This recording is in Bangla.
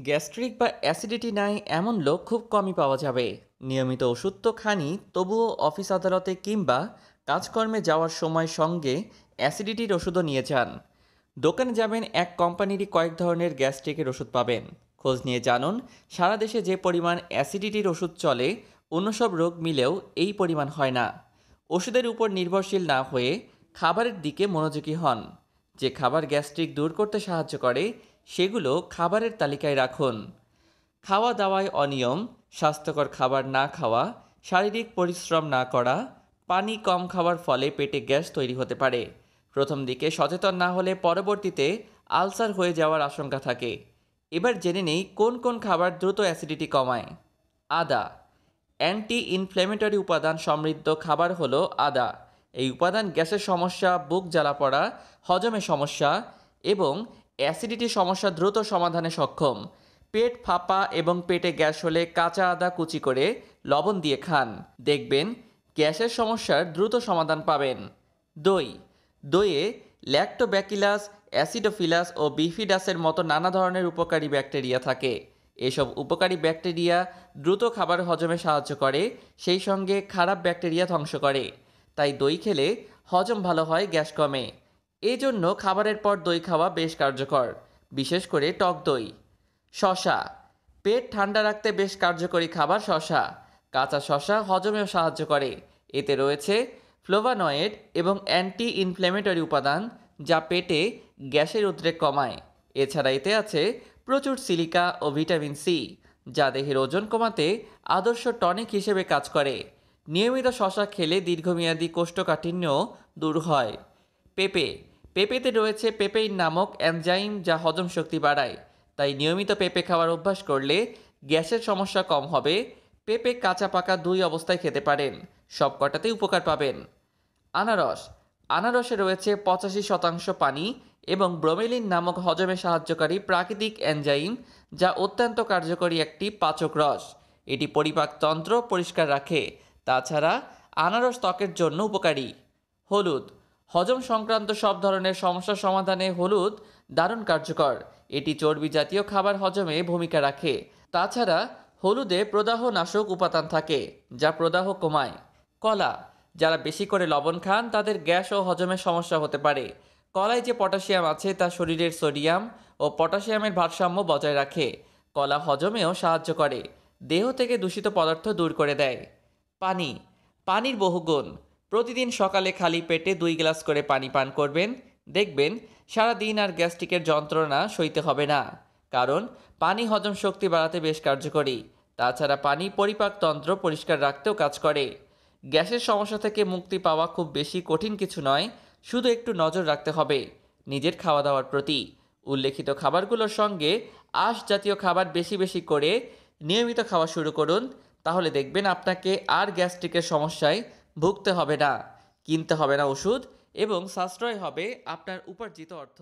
গ্যাস্ট্রিক বা অ্যাসিডিটি নাই এমন লোক খুব কমই পাওয়া যাবে। নিয়মিত ওষুধ তো খানি, তবুও অফিস আদালতে কিংবা কাজকর্মে যাওয়ার সময় সঙ্গে অ্যাসিডিটির ওষুধও নিয়ে যান। দোকানে যাবেন, এক কোম্পানিরই কয়েক ধরনের গ্যাস্ট্রিকের ওষুধ পাবেন। খোঁজ নিয়ে জানুন, সারা দেশে যে পরিমাণ অ্যাসিডিটির ওষুধ চলে, অন্য সব রোগ মিলেও এই পরিমাণ হয় না। ওষুধের উপর নির্ভরশীল না হয়ে খাবারের দিকে মনোযোগী হন। যে খাবার গ্যাস্ট্রিক দূর করতে সাহায্য করে সেগুলো খাবারের তালিকায় রাখুন। খাওয়া দাওয়ায় অনিয়ম, স্বাস্থ্যকর খাবার না খাওয়া, শারীরিক পরিশ্রম না করা, পানি কম খাওয়ার ফলে পেটে গ্যাস তৈরি হতে পারে। প্রথম দিকে সচেতন না হলে পরবর্তীতে আলসার হয়ে যাওয়ার আশঙ্কা থাকে। এবার জেনে নেই কোন কোন খাবার দ্রুত অ্যাসিডিটি কমায়। আদা। অ্যান্টি ইনফ্ল্যামেটরি উপাদান সমৃদ্ধ খাবার হলো আদা। এই উপাদান গ্যাসের সমস্যা, বুক জ্বালা পড়া, হজমে সমস্যা এবং অ্যাসিডিটি সমস্যা দ্রুত সমাধানে সক্ষম। পেট ফাঁপা এবং পেটে গ্যাস হলে কাঁচা আদা কুচি করে লবণ দিয়ে খান। দেখবেন, গ্যাসের সমস্যার দ্রুত সমাধান পাবেন। দই। দইয়ে ল্যাক্টোব্যাকিলাস অ্যাসিডোফিলাস ও বিফিডাসের মতো নানা ধরনের উপকারী ব্যাকটেরিয়া থাকে। এসব উপকারী ব্যাকটেরিয়া দ্রুত খাবার হজমে সাহায্য করে, সেই সঙ্গে খারাপ ব্যাকটেরিয়া ধ্বংস করে। তাই দই খেলে হজম ভালো হয় গ্যাস কমে। এই জন্য খাবারের পর দই খাওয়া বেশ কার্যকর, বিশেষ করে টক দই। শশা পেট ঠান্ডা রাখতে বেশ কার্যকরী খাবার শশা কাঁচা শশা হজমেও সাহায্য করে। এতে রয়েছে ফ্লোভানয়েড এবং অ্যান্টি ইনফ্ল্যামেটরি উপাদান, যা পেটে গ্যাসের উদ্রেক কমায়। এছাড়া এতে আছে প্রচুর সিলিকা ও ভিটামিন সি, যা দেহের ওজন কমাতে আদর্শ টনিক হিসেবে কাজ করে। নিয়মিত শশা খেলে দীর্ঘমেয়াদী কোষ্ঠকাঠিন্য দূর হয়। পেঁপে। পেঁপেতে রয়েছে পেপেইন নামক এনজাইম যা হজম শক্তি বাড়ায়। তাই নিয়মিত পেঁপে খাওয়ার অভ্যাস করলে গ্যাসের সমস্যা কম হবে। পেঁপে কাঁচা পাকা দুই অবস্থায় খেতে পারেন। সব কটাতেই উপকার পাবেন। আনারস। আনারসে রয়েছে পঁচাশি শতাংশ পানি এবং ব্রোমেলিন নামক হজমে সাহায্যকারী প্রাকৃতিক এনজাইম যা অত্যন্ত কার্যকরী একটি পাচক রস। এটি পরিপাকতন্ত্র পরিষ্কার রাখে। তাছাড়া আনারস ত্বকের জন্য উপকারী। হলুদ। হজম সংক্রান্ত সব ধরনের সমস্যা সমাধানে হলুদ দারুণ কার্যকর। এটি চর্বি জাতীয় খাবার হজমে ভূমিকা রাখে। তাছাড়া হলুদে প্রদাহ নাশক উপাদান থাকে, যা প্রদাহ কমায়। কলা, যারা বেশি করে লবণ খান, তাদের গ্যাস ও হজমের সমস্যা হতে পারে। কলায় যে পটাশিয়াম আছে, তা শরীরের সোডিয়াম ও পটাশিয়ামের ভারসাম্য বজায় রাখে। কলা হজমেও সাহায্য করে, দেহ থেকে দূষিত পদার্থ দূর করে দেয়। পানি, পানির বহুগুণ। প্রতিদিন সকালে খালি পেটে দুই গ্লাস করে পানি পান করবেন। দেখবেন সারা দিন আর গ্যাস্ট্রিকের যন্ত্রণা সইতে হবে না। কারণ পানি হজম শক্তি বাড়াতে বেশ কার্যকরী। তাছাড়া পানি পরিপাকতন্ত্র পরিষ্কার রাখতেও কাজ করে। গ্যাসের সমস্যা থেকে মুক্তি পাওয়া খুব বেশি কঠিন কিছু নয়, শুধু একটু নজর রাখতে হবে নিজের খাওয়া দাওয়ার প্রতি। উল্লেখিত খাবারগুলোর সঙ্গে আঁশ জাতীয় খাবার বেশি বেশি করে নিয়মিত খাওয়া শুরু করুন, তাহলে দেখবেন আপনাকে আর গ্যাস্ট্রিকের সমস্যায় ভুগতে হবে না কিনতে হবে না ওষুধ এবং সাশ্রয় হবে আপনার উপার্জিত অর্থ।